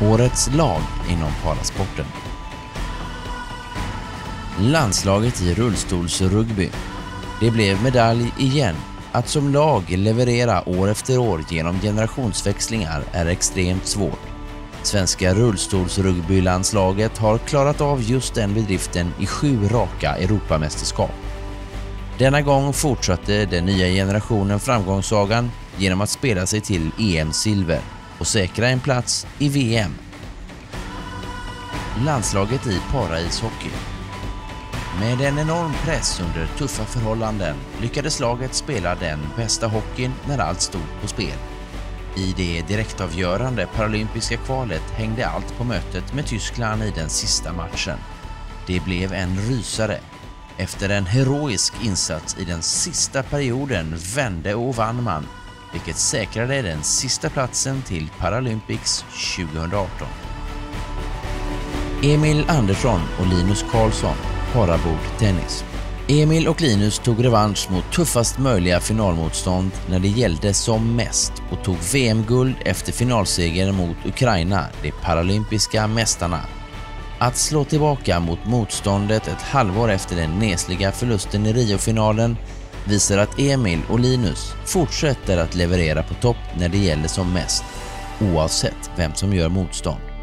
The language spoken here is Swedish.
Årets lag inom parasporten. Landslaget i rullstolsrugby. Det blev medalj igen. Att som lag leverera år efter år genom generationsväxlingar är extremt svårt. Svenska rullstolsrugbylandslaget har klarat av just den bedriften i sju raka Europamästerskap. Denna gång fortsatte den nya generationen framgångssagan genom att spela sig till EM-silver och säkra en plats i VM. Landslaget i paraishockey. Med en enorm press under tuffa förhållanden lyckades laget spela den bästa hockeyn när allt stod på spel. I det direktavgörande paralympiska kvalet hängde allt på mötet med Tyskland i den sista matchen. Det blev en rysare. Efter en heroisk insats i den sista perioden vände och vann man, vilket säkrade den sista platsen till Paralympics 2018. Emil Andersson och Linus Karlsson, parabordtennis. Emil och Linus tog revansch mot tuffast möjliga finalmotstånd när det gällde som mest och tog VM-guld efter finalsegern mot Ukraina, de paralympiska mästarna. Att slå tillbaka mot motståndet ett halvår efter den nesliga förlusten i Rio-finalen visar att Emil och Linus fortsätter att leverera på topp när det gäller som mest, oavsett vem som gör motstånd.